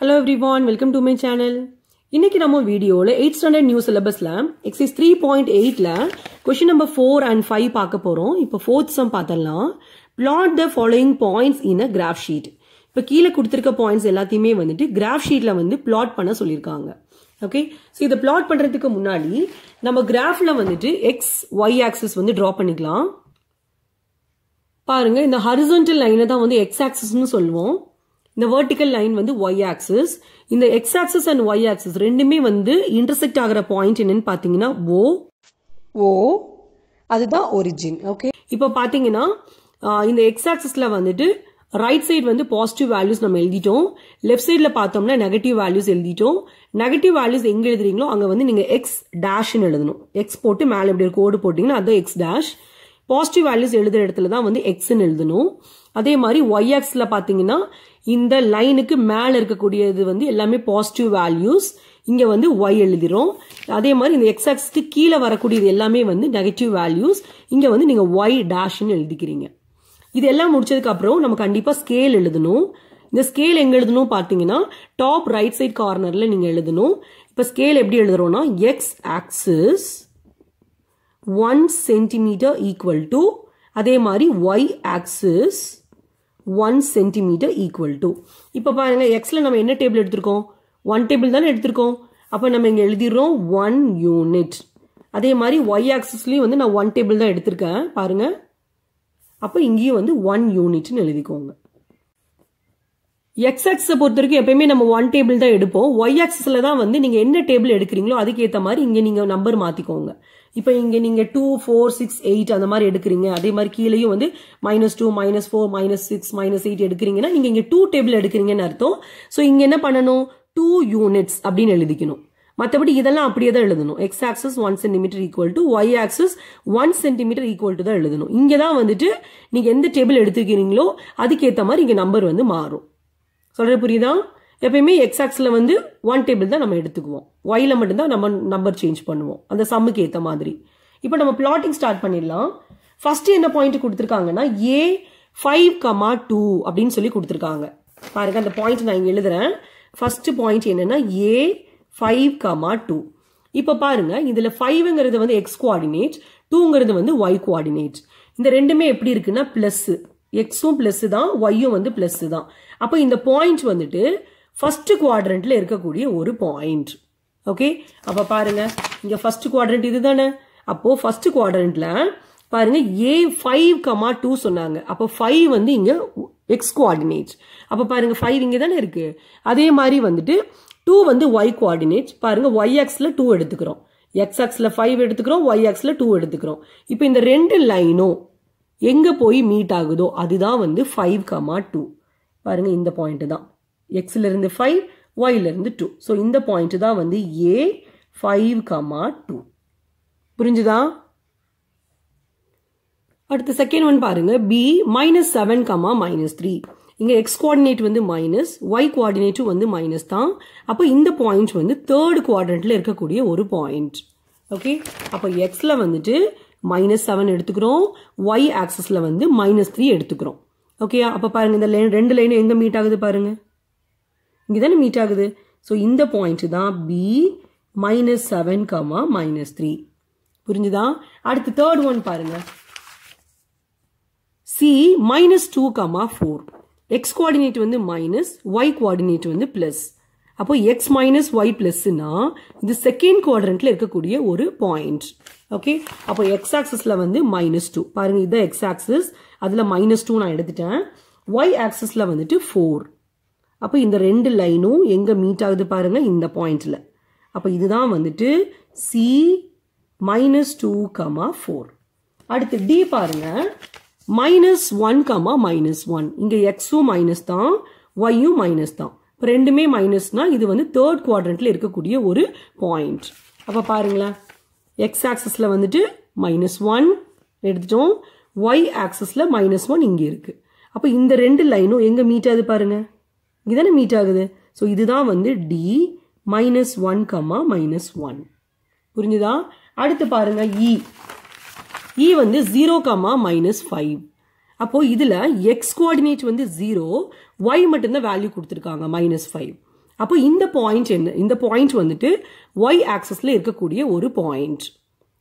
Hello everyone welcome to my channel இன்னைக்கு நம்ம வீடியோவில் எயிட் ஸ்டாண்டர்ட் நியூ சிலபஸில் எக்ஸைஸ் த்ரீ பாயிண்ட் எயிட்டில் question number four and five பார்க்க போகிறோம் இப்போ ஃபோர்த் சம் பார்த்தலாம் plot the following points in a graph sheet இப்போ கீழே கொடுத்துருக்க பாயிண்ட்ஸ் எல்லாத்தையுமே வந்துட்டு கிராஃப் ஷீட்டில் வந்து பிளாட் பண்ண சொல்லியிருக்காங்க. ஓகே ஸோ இதை பிளாட் பண்ணுறதுக்கு முன்னாடி நம்ம கிராஃபில் வந்துட்டு எக்ஸ் ஒய் ஆக்சிஸ் வந்து ட்ரா பண்ணிக்கலாம். பாருங்க இந்த ஹரிசோண்டல் லைனை தான் வந்து எக்ஸ் ஆக்சிஸ்னு சொல்லுவோம். இந்த வெர்டிக்கல் லைன் வந்து ஒய் ஆக்சிஸ் இந்த X axis and Y axis ரெண்டுமே வந்து இன்டர்செக்ட் ஆகிற பாயிண்ட் என்னன்னு பார்த்தீங்கன்னா ஓ ஓ அதுதான் ஒரிஜின் ஓகே இப்போ பார்த்தீங்கன்னா இந்த எக்ஸ் ஆக்சிஸ்ல வந்துட்டு ரைட் சைடு வந்து பாசிட்டிவ் வேல்யூஸ் நம்ம எழுதிட்டோம். லெஃப்ட் சைடில் பார்த்தோம்னா நெகட்டிவ் வேல்யூஸ் எழுதிட்டோம். நெகட்டிவ் வேல்யூஸ் எங்க எழுதுறீங்களோ அங்கே வந்து நீங்க எக்ஸ் டேஷ்னு எழுதணும். எக்ஸ் போட்டு மேலே இப்படி ஒரு கோடு போட்டிங்கன்னா அதுதான் எக்ஸ் டேஷ் பாசிட்டிவ் வேல்யூஸ் எழுதுற இடத்துல தான் வந்து எக்ஸ்ன்னு எழுதணும். அதே மாதிரி ஒய் ஆக்ஸ்ல பாத்தீங்கன்னா இந்த லைனுக்கு மேல இருக்கக்கூடியது வந்து எல்லாமே பாசிட்டிவ் வேல்யூஸ் இங்க வந்து ஒய் எழுதிரும் அதே மாதிரி இந்த எக்ஸாக்ஸ்க்கு கீழே வரக்கூடியது எல்லாமே வந்து நெகட்டிவ் வேல்யூஸ் இங்க வந்து நீங்க ஒய் டேஷ்னு எழுதிக்கிறீங்க. இதெல்லாம் முடிச்சதுக்கு அப்புறம் நம்ம கண்டிப்பா ஸ்கேல் எழுதணும். இந்த ஸ்கேல் எங்க எழுதணும் பாத்தீங்கன்னா டாப் ரைட் சைட் கார்னர்ல நீங்க எழுதணும். இப்ப ஸ்கேல் எப்படி எழுதுறோம்னா X axis one centimetre equal to அதே மாதிரி Y axis one centimetre equal to இப்போ பாருங்கள் எக்ஸில் நம்ம என்ன டேபிள் எடுத்திருக்கோம்? ஒன் டேபிள் தானே எடுத்திருக்கோம். அப்போ நம்ம இங்கே எழுதிடுறோம் ஒன் யூனிட் அதே மாதிரி ஒய் ஆக்சிஸ்லேயும் வந்து நான் ஒன் டேபிள் தான் எடுத்திருக்கேன் பாருங்கள் அப்போ இங்கேயும் வந்து ஒன் யூனிட்னு எழுதிக்கோங்க. எக்ஸ் ஆக்சிஸை பொறுத்த வரைக்கும் எப்பயுமே நம்ம ஒன் டேபிள் தான் எடுப்போம். ஒய் ஆக்சஸில் தான் வந்து நீங்கள் என்ன டேபிள் எடுக்கிறீங்களோ அதுக்கேற்ற மாதிரி இங்கே நீங்கள் நம்பர் மாற்றிக்கோங்க இப்போ இங்கே நீங்கள் டூ ஃபோர் சிக்ஸ் எயிட் அந்த மாதிரி எடுக்கிறீங்க. அதே மாதிரி கீழேயும் வந்து minus two minus four minus six minus eight எடுக்கிறீங்கன்னா நீங்கள் இங்கே டூ டேபிள் எடுக்கிறீங்கன்னு அர்த்தம். ஸோ இங்கே என்ன பண்ணணும்? டூ யூனிட்ஸ் அப்படின்னு எழுதிக்கணும். மற்றபடி இதெல்லாம் அப்படியே தான் எழுதணும். X axis one centimetre equal to Y axis one centimetre equal to தான் எழுதணும். இங்கே தான் வந்துட்டு நீங்கள் எந்த டேபிள் எடுத்துக்கிறீங்களோ அதுக்கேற்ற மாதிரி இங்கே நம்பர் வந்து மாறும். சொல்கிற புரியுதா? எப்பயுமே எக்ஸ் ஆக்ஸில் வந்து ஒன் டேபிள் தான் நம்ம எடுத்துக்குவோம். ஒயில் மட்டும்தான் நம்ம நம்பர் சேஞ்ச் பண்ணுவோம். அந்த சம்முக்கு ஏற்ற மாதிரி. இப்போ நம்ம பிளாட்டிங் ஸ்டார்ட் பண்ணிடலாம். ஃபர்ஸ்ட் என்ன பாயிண்ட் கொடுத்துருக்காங்கன்னா ஏ ஃபைவ் கமா டூ அப்படின்னு சொல்லி கொடுத்துருக்காங்க. பாருங்க அந்த பாயிண்ட் நான் இங்கே எழுதுறேன். ஃபர்ஸ்ட் பாயிண்ட் என்னன்னா ஏ ஃபைவ் கமா டூ இப்போ பாருங்க இதுல ஃபைவ்ங்கிறது வந்து எக்ஸ் கோஆர்டினேட் டூங்கிறது வந்து ஒய் கோஆர்டினேட் இந்த ரெண்டுமே எப்படி இருக்குன்னா பிளஸ் எக்ஸும் பிளஸ் தான் ஒய்யும் வந்து பிளஸ் தான். அப்போ இந்த பாயிண்ட் வந்துட்டு ஃபஸ்ட்டு குவாட்ரண்ட்டில் இருக்கக்கூடிய ஒரு பாயிண்ட் ஓகே அப்போ பாருங்க. இங்கே ஃபஸ்ட்டு குவாட்ரண்ட் இதுதானே? அப்போது ஃபஸ்ட்டு குவாட்ரண்ட்டில் பாருங்கள் ஏ ஃபைவ் கமா டூ சொன்னாங்க. அப்போ ஃபைவ் வந்து இங்கே எக்ஸ் குவாடினேட் அப்போ பாருங்க ஃபைவ் இங்கே தானே இருக்குது அதே மாதிரி வந்துட்டு டூ வந்து ஒய் குவாடினேட் பாருங்க ஒய் ஆக்ஸில் டூ எடுத்துக்கிறோம். எக்ஸ் ஆக்ஸில் ஃபைவ் எடுத்துக்கிறோம் ஒய் ஆக்ஸில் டூ எடுத்துக்கிறோம். இப்போ இந்த ரெண்டு லைனும் எங்கே போய் மீட் ஆகுதோ அதுதான் வந்து ஃபைவ் கமா டூ பாருங்க இந்த பாயிண்ட் தான். எக்ஸ்லேருந்து ஃபைவ் ஒய்லிருந்து டூ ஸோ இந்த பாயிண்ட் தான் வந்து ஏ ஃபைவ் கமா டூ புரிஞ்சுதா? அடுத்த செகண்ட் ஒன் பாருங்க. B minus seven comma minus three இங்கே எக்ஸ் கோஆர்டினேட் வந்து மைனஸ் ஒய் கோஆர்டினேட்டும் வந்து மைனஸ் தான். அப்போ இந்த பாயிண்ட் வந்து தேர்ட் குவாட்ரண்ட்டில் இருக்கக்கூடிய ஒரு பாயிண்ட் ஓகே அப்போ எக்ஸில் வந்துட்டு மைனஸ் செவன் எடுத்துக்கிறோம். ஒய் ஆக்சஸில் வந்து மைனஸ் த்ரீ எடுத்துக்கிறோம். ஓகே அப்போ பாருங்கள் இந்த லைன் ரெண்டு லைனும் எங்கே மீட் ஆகுது பாருங்கள் இங்கே தானே மீட் ஆகுது. ஸோ இந்த பாயிண்ட் தான் B minus seven comma minus three புரிஞ்சுதா? அடுத்து தேர்ட் ஒன் பாருங்க. C minus two comma four X coordinate வந்து மைனஸ் ஒய் கோஆர்டினேட் வந்து பிளஸ் அப்போ எக்ஸ் மைனஸ் ஒய் பிளஸ்னா இது செகண்ட் குவாட்ரண்ட்ல இருக்கக்கூடிய ஒரு பாயிண்ட் ஓகே அப்போ எக்ஸ் ஆக்சஸ்ல வந்து மைனஸ் டூ பாருங்க இதுதான் எக்ஸ் ஆக்சஸ் அதுல மைனஸ் டூ நான் எடுத்துட்டேன். ஒய் ஆக்சஸ்ல வந்துட்டு ஃபோர் அப்போ இந்த ரெண்டு லைனும் எங்கே மீட் ஆகுது பாருங்க இந்த பாயிண்டில் அப்போ இதுதான் வந்துட்டு C minus two comma four அடுத்து டி பாருங்க. Minus one comma minus one இங்கே எக்ஸும் மைனஸ் தான் ஒய்யும் மைனஸ் தான். இப்போ ரெண்டுமே மைனஸ்னா இது வந்து தேர்ட் குவாட்ரண்ட்ல இருக்கக்கூடிய ஒரு பாயிண்ட் அப்போ பாருங்களேன். எக்ஸ் ஆக்சஸ்ல வந்துட்டு மைனஸ் ஒன் எடுத்துட்டோம். ஒய் ஆக்சஸ்ல மைனஸ் ஒன் இங்கே இருக்கு. அப்போ இந்த ரெண்டு லைனும் எங்கே மீட் ஆகுது இங்கே தானே மீட் ஆகுது? ஸோ இதுதான் வந்து D minus one comma minus one புரிஞ்சுதா? அடுத்து பாருங்க இ இ வந்து ஜீரோ கமா மைனஸ் ஃபைவ் அப்போ இதில் எக்ஸ் கோஆர்டினேட் வந்து ஜீரோ ஒய் மட்டும்தான் வேல்யூ கொடுத்துருக்காங்க மைனஸ் ஃபைவ் அப்போ இந்த பாயிண்ட் என்ன இந்த பாயிண்ட் வந்துட்டு ஒய் ஆக்சஸில் இருக்கக்கூடிய ஒரு பாயிண்ட்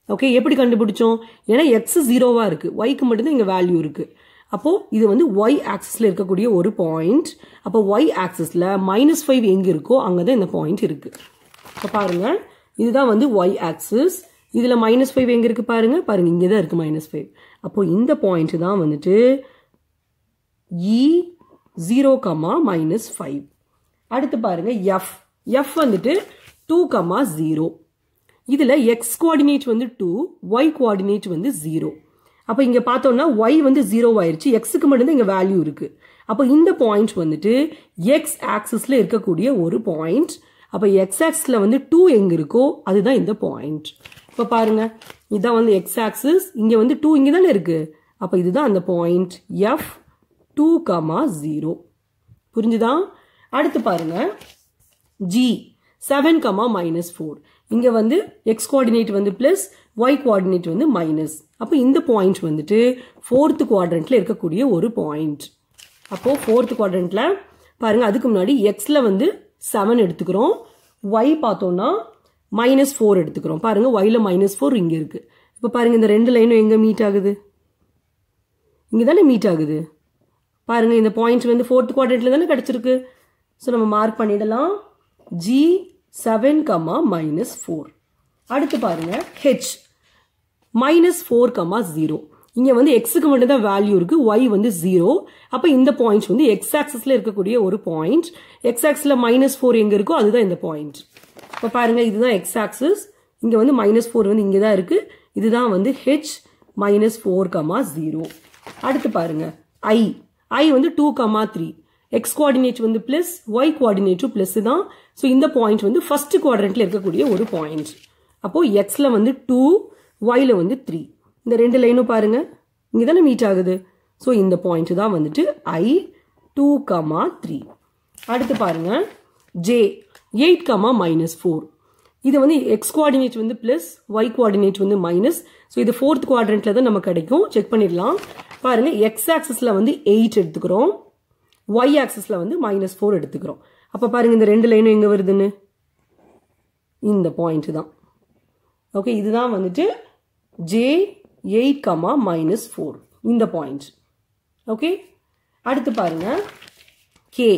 ஓகே எப்படி கண்டுபிடிச்சோம்? ஏன்னா எக்ஸ் ஜீரோவாக இருக்குது ஒய்க்கு மட்டும்தான் இங்கே வேல்யூ இருக்குது அப்போ இது வந்து ஒய் ஆக்சஸ்ல இருக்கக்கூடிய ஒரு பாயிண்ட் அப்போ ஒய் ஆக்சஸ்ல மைனஸ் ஃபைவ் எங்க இருக்கோ அங்கதான் இந்த பாயிண்ட் இருக்கு. இப்போ பாருங்க இதுதான் வந்து ஒய் ஆக்சிஸ் இதுல மைனஸ் ஃபைவ் எங்க இருக்கு பாருங்க? பாருங்க இங்கே தான் இருக்கு மைனஸ் ஃபைவ் அப்போ இந்த பாயிண்ட் தான் வந்துட்டு E zero comma minus five அடுத்து பாருங்க எஃப் எஃப் வந்துட்டு டூ கமா ஜீரோ இதுல எக்ஸ் கோஆர்டினேட் வந்து டூ ஒய் கோஆர்டினேட் வந்து ஜீரோ அப்போ இங்கே பார்த்தோம்னா ஒய் வந்து ஜீரோ ஆயிருச்சு. எக்ஸுக்கு மட்டும்தான் இங்கே வேல்யூ இருக்குது அப்போ இந்த பாயிண்ட் வந்துட்டு எக்ஸ் ஆக்சஸில் இருக்கக்கூடிய ஒரு பாயிண்ட் அப்போ எக்ஸ் ஆக்சிஸ்ல வந்து டூ எங்கே இருக்கோ அதுதான் இந்த பாயிண்ட் இப்போ பாருங்க. இதுதான் வந்து எக்ஸ் ஆக்சிஸ் இங்கே வந்து டூ இங்கே தானே இருக்கு. அப்போ இதுதான் அந்த point F two comma zero புரிஞ்சுதா? அடுத்து பாருங்க. G seven comma minus four இங்க வந்து எக்ஸ் கோஆர்டினேட் வந்து பிளஸ் ஒய் கோஆர்டினேட் வந்து மைனஸ் அப்போ இந்த பாயிண்ட் வந்துட்டு ஃபோர்த்து குவாட்ரண்ட்ல இருக்கக்கூடிய ஒரு பாயிண்ட் அப்போ ஃபோர்த் குவாட்ரண்ட்ல பாருங்க அதுக்கு முன்னாடி எக்ஸ்ல வந்து செவன் எடுத்துக்கிறோம். ஒய் பார்த்தோம்னா மைனஸ் ஃபோர் எடுத்துக்கிறோம். பாருங்க ஒய்ல மைனஸ் ஃபோர் இங்க இருக்கு. இப்போ பாருங்க இந்த ரெண்டு லைனும் எங்க மீட் ஆகுது? இங்க தானே மீட் ஆகுது? பாருங்க இந்த பாயிண்ட் வந்து ஃபோர்த் குவாட்ரண்ட்ல தானே கிடைச்சிருக்கு. ஸோ நம்ம மார்க் பண்ணிடலாம். G seven comma minus four அடுத்து பாருங்க H minus four comma zero இங்கே வந்து எக்ஸுக்கு மட்டும் தான் வேல்யூ இருக்கு ஒய் வந்து ஜீரோ அப்போ இந்த பாயிண்ட் வந்து எக்ஸ் ஆக்சஸ்ல இருக்கக்கூடிய ஒரு பாயிண்ட் எக்ஸ் ஆக்ஸ்ல மைனஸ் ஃபோர் எங்க இருக்கோ அதுதான் இந்த பாயிண்ட் இப்போ பாருங்க இதுதான் எக்ஸ் ஆக்சஸ் இங்க வந்து மைனஸ் ஃபோர் வந்து இங்கே தான் இருக்கு. இதுதான் வந்து H minus four comma zero அடுத்து பாருங்க ஐ ஐ வந்து two comma three X coordinate வந்து பிளஸ் ஒய் கோஆர்டினேட்டும் பிளஸ் தான். ஸோ இந்த பாயிண்ட் வந்து ஃபர்ஸ்ட் குவாட்ரண்ட்ல இருக்கக்கூடிய ஒரு பாயிண்ட் அப்போ எக்ஸ்ல வந்து டூ ஒய்ல வந்து த்ரீ இந்த ரெண்டு லைனும் பாருங்க. இங்க தானே மீட் ஆகுது. ஸோ இந்த பாயிண்ட் தான் வந்துட்டு ஐ டூ கமா த்ரீ அடுத்து பாருங்க. J eight comma minus four இது வந்து எக்ஸ் கோஆர்டினேட் வந்து பிளஸ் ஒய் கோஆர்டினேட் வந்து மைனஸ் ஸோ இது ஃபோர்த் குவாட்ரண்ட்ல தான் நமக்கு கிடைக்கும். செக் பண்ணிடலாம். பாருங்க எக்ஸ் ஆக்சஸ்ல வந்து எயிட் எடுத்துக்கிறோம். ஒய் ஆக்சஸில் வந்து மைனஸ் ஃபோர் எடுத்துக்கிறோம். அப்போ பாருங்க இந்த ரெண்டு லைனும் எங்கே வருதுன்னு? இந்த பாயிண்ட் தான். ஓகே இதுதான் வந்துட்டு J eight comma minus four இந்த பாயிண்ட் ஓகே அடுத்து பாருங்க கே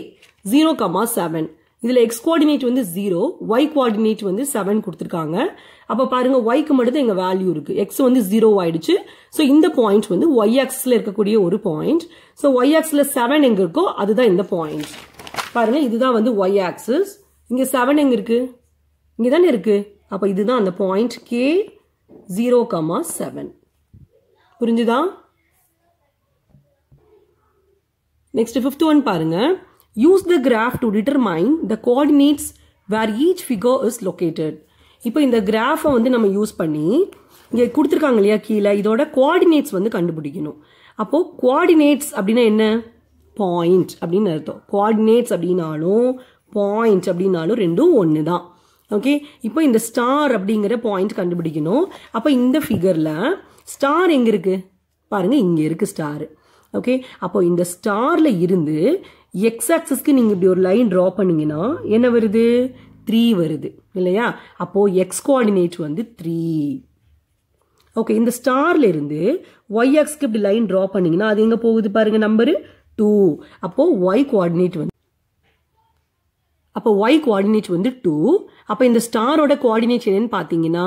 ஜீரோ கமா செவன் இதில் எக்ஸ் கோஆர்டினேட் வந்து ஜீரோ ஒய் கோஆர்டினேட் வந்து செவன் கொடுத்துருக்காங்க. அப்போ பாருங்க ஒய்க்கு மட்டும் தான் இங்கே வேல்யூ இருக்கு. எக்ஸ் வந்து ஜீரோ ஆயிடுச்சு. ஸோ இந்த பாயிண்ட் வந்து ஒய் ஆக்ஸில் இருக்கக்கூடிய ஒரு பாயிண்ட் ஸோ ஒய் ஆக்ஸில் செவன் எங்கே இருக்கோ அதுதான் இந்த பாயிண்ட் பாருங்க இதுதான் வந்து ஒய் ஆக்சிஸ் இங்கே செவன் எங்கே இருக்கு? இங்கே தானே இருக்கு. அப்போ இதுதான் அந்த point K zero comma seven புரிஞ்சுதா? நெக்ஸ்ட் ஃபிஃப்த் ஒன் பாருங்க. Use the graph to determine the coordinates where each figure is located இப்போ இந்த கிராஃபை வந்து நம்ம யூஸ் பண்ணி இங்கே கொடுத்துருக்காங்க இல்லையா கீழே இதோட கோஆர்டினேட்ஸ் வந்து கண்டுபிடிக்கணும். அப்போது கோஆர்டினேட்ஸ் அப்படின்னா என்ன? பாயிண்ட் அப்படின்னு அர்த்தம். கோஆர்டினேட்ஸ் அப்படின்னாலும் பாயிண்ட் அப்படின்னாலும் ரெண்டும் ஒன்று தான் ஓகே இப்போ இந்த ஸ்டார் அப்படிங்கிற பாயிண்ட் கண்டுபிடிக்கணும். அப்போ இந்த ஃபிகரில் ஸ்டார் எங்கே இருக்குது பாருங்கள் இங்கே இருக்குது ஸ்டார் ஓகே அப்போ இந்த ஸ்டாரில் இருந்து எக்ஸ் ஆக்சஸ்க்கு நீங்கள் இப்படி ஒரு லைன் ட்ரா பண்ணீங்கன்னா என்ன வருது? த்ரீ வருது. இல்லையா? அப்போ எக்ஸ் கோஆர்டினேட் வந்து த்ரீ ஓகே இந்த ஸ்டார்ல இருந்து ஒய் ஆக்ஸ்க்கு இப்படி லைன் ட்ரா பண்ணீங்கன்னா அது எங்க போகுது பாருங்க நம்பரு டூ அப்போ ஒய் கோஆர்டினேட் வந்து அப்போ ஒய் கோஆர்டினேட் வந்து டூ அப்போ இந்த ஸ்டாரோட கோஆர்டினேட் என்னன்னு பார்த்தீங்கன்னா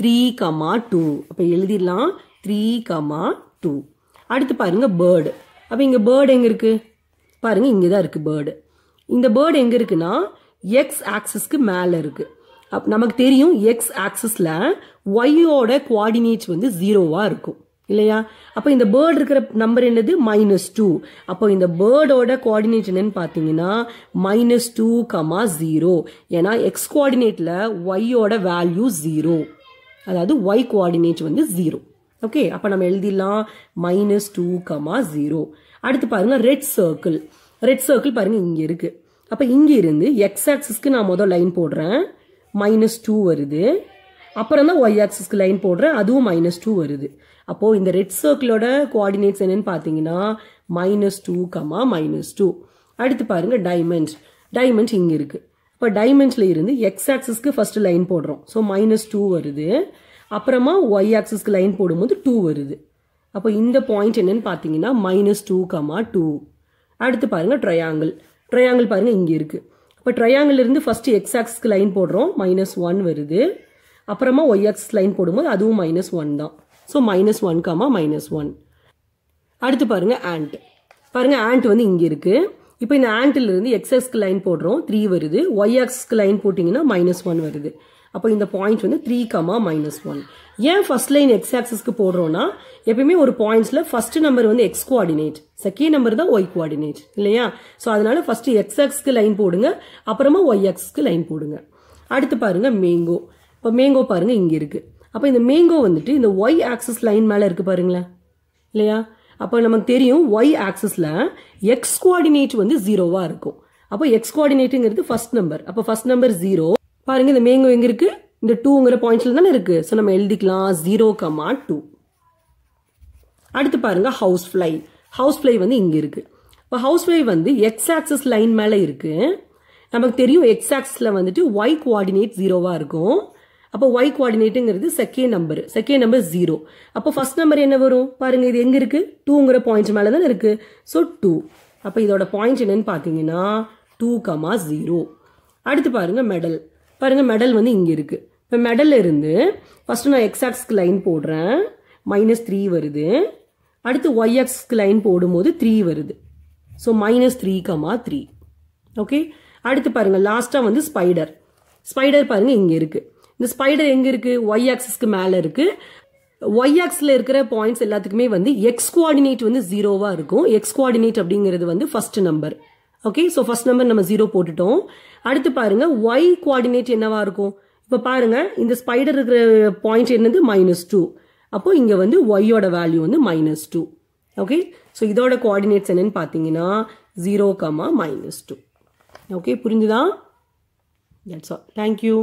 த்ரீ கமா டூ அப்போ எழுதிடலாம் த்ரீ கமா டூ அடுத்து பாருங்க பேர்டு அப்போ இங்கே பேர்டு எங்கே இருக்குது பாருங்க இங்கே தான் இருக்கு பேர்டு இந்த பேர்டு எங்கே இருக்குன்னா எக்ஸ் ஆக்சஸ்க்கு மேலே இருக்குது அப் நமக்கு தெரியும் எக்ஸ் ஆக்சஸில் ஒய்யோட குவாடினேட் வந்து ஜீரோவாக இருக்கும். இல்லையா? அப்போ இந்த பேர்டு இருக்கிற நம்பர் என்னது? மைனஸ் டூ அப்போ இந்த பேர்டோட கோஆர்டினேட் என்னன்னு பார்த்தீங்கன்னா மைனஸ் டூ கமா ஜீரோ ஏன்னா எக்ஸ் கோஆர்டினேட்டில் ஒய்யோட வேல்யூ ஜீரோ அதாவது ஒய் கோஆர்டினேட் வந்து ஜீரோ ஓகே அப்போ நம்ம எழுதிடலாம் மைனஸ் டூ கமா ஜீரோ அடுத்து பாருங்க ரெட் சர்க்கிள் ரெட் சர்க்கிள் பாருங்க இங்கே இருக்கு. அப்போ இங்கே இருந்து எக்ஸ் ஆக்சிஸ்க்கு நான் முதல் லைன் போடுறேன். மைனஸ் டூ வருது. அப்புறம் தான் ஒய் ஆக்சிஸ்க்கு லைன் போடுறேன். அதுவும் மைனஸ் டூ வருது. அப்போ இந்த ரெட் சர்க்கிளோட கோஆர்டினேட்ஸ் என்னன்னு பார்த்தீங்கன்னா minus two comma minus two அடுத்து பாருங்க டைமண்ட் டைமண்ட் இங்க இருக்கு. இப்போ டைமண்ட்ல இருந்து எக்ஸ் ஆக்சிஸ்க்கு ஃபர்ஸ்ட் லைன் போடுறோம். ஸோ மைனஸ் டூ வருது. அப்புறமா ஒய் ஆக்சிஸ்க்கு லைன் போடும்போது டூ வருது. அப்போ இந்த பாயிண்ட் என்னன்னு பார்த்தீங்கன்னா மைனஸ் டூ கமா டூ அடுத்து பாருங்க ட்ரையாங்கிள் ட்ரையாங்கிள் பாருங்க இங்கே இருக்குது இப்போ ட்ரையாங்கிள் இருந்து ஃபர்ஸ்ட் எக்ஸ் லைன் போடுறோம். மைனஸ் ஒன் வருது. அப்புறமா ஒய் லைன் போடும்போது அதுவும் மைனஸ் ஒன் தான். So minus one comma minus one அடுத்து பாருங்க ஆண்ட் பாருங்க ஆண்ட் வந்து இங்கே இருக்குது இப்போ இந்த ஆண்ட்லேருந்து எக்ஸ்எஸ்க்கு லைன் போடுறோம். த்ரீ வருது. ஒய் ஆக்ஸ்க்கு லைன் போட்டிங்கன்னா மைனஸ் ஒன் வருது. அப்போ இந்த பாயிண்ட் வந்து த்ரீ கமா மைனஸ் ஒன் ஏன் ஃபர்ஸ்ட் லைன் எக்ஸ் ஆக்சஸ்க்கு போடுறோம்னா எப்பயுமே ஒரு பாயிண்ட்ஸில் ஃபர்ஸ்ட் நம்பர் வந்து எக்ஸ் கோஆர்டினேட் செகண்ட் நம்பர் தான் ஒய் கோஆர்டினேட் இல்லையா? ஸோ அதனால ஃபர்ஸ்ட் எக்ஸ் ஆக்ஸ்க்கு லைன் போடுங்க அப்புறமா ஒய் ஆக்ஸ்க்கு லைன் போடுங்க. அடுத்து பாருங்க மேங்கோ இப்போ மேங்கோ பாருங்க இங்க இருக்கு. அப்போ இந்த மேங்கோ வந்துட்டு இந்த ஒய் ஆக்சஸ் லைன் மேலே இருக்கு பாருங்களேன் இல்லையா? அப்போ நமக்கு தெரியும் ஒய் ஆக்சஸில் எக்ஸ் கோஆர்டினேட் வந்து ஜீரோவாக இருக்கும். அப்போ எக்ஸ் கோஆர்டினேட்டுங்கிறது ஃபர்ஸ்ட் நம்பர் அப்போ ஃபர்ஸ்ட் நம்பர் ஜீரோ பாருங்க இந்த மேங்கோ எங்க இருக்கு? இந்த டூங்கிற பாயிண்ட்ஸ்ல தானே இருக்கு. ஸோ நம்ம எழுதிக்கலாம். ஜீரோ கமா டூ அடுத்து பாருங்க ஹவுஸ் ஃப்ளை ஹவுஸ் ஃப்ளை வந்து இங்க இருக்கு. இப்போ ஹவுஸ் ஃப்ளை வந்து எக்ஸ் ஆக்சஸ் லைன் மேல இருக்கு. நமக்கு தெரியும் எக்ஸ் ஆக்சஸ்ல வந்துட்டு ஒய் கோஆர்டினேட் ஜீரோவா இருக்கும். அப்போ Y கோஆர்டினேட்டுங்கிறது second number second number zero அப்போ ஃபர்ஸ்ட் நம்பர் என்ன வரும்? பாருங்க இது எங்க இருக்கு? டூங்கிற பாயிண்ட் மேல தானே இருக்கு. ஸோ டூ அப்போ இதோட பாயிண்ட் என்னன்னு பார்த்தீங்கன்னா டூ கமா ஜீரோ அடுத்து பாருங்க மெடல் பாருங்க மெடல் வந்து இங்க இருக்கு. இப்போ மெடல் இருந்து ஃபர்ஸ்ட் நான் எக்ஸாக்ஸ்க்கு லைன் போடுறேன். மைனஸ் த்ரீ வருது. அடுத்து ஒய் ஆக்ஸ்க்கு லைன் போடும்போது த்ரீ வருது. So minus three comma three okay அடுத்து பாருங்க லாஸ்டா வந்து ஸ்பைடர் ஸ்பைடர் பாருங்க இங்க இருக்கு. இந்த ஸ்பைடர் எங்க இருக்கு? ஒய் ஆக்சஸ்க்கு மேல இருக்கு. ஒய் ஆக்ஸ்ல இருக்கிற பாயிண்ட்ஸ் எல்லாத்துக்குமே வந்து எக்ஸ் கோஆர்டினேட் வந்து ஜீரோவா இருக்கும். எக்ஸ் கோஆர்டினேட் அப்படிங்கிறது வந்து first number okay so first number நம்ம ஜீரோ போட்டுட்டோம். அடுத்து பாருங்க ஒய் கோஆர்டினேட் என்னவா இருக்கும்? இப்போ பாருங்க இந்த ஸ்பைடர் இருக்கிற பாயிண்ட் என்னது? மைனஸ் டூ அப்போ இங்க வந்து ஒய்யோட வேல்யூ வந்து மைனஸ் டூ ஓகே ஸோ இதோட கோஆர்டினேட்ஸ் என்னன்னு பார்த்தீங்கன்னா zero comma minus two okay புரிஞ்சுதா? That's all thank you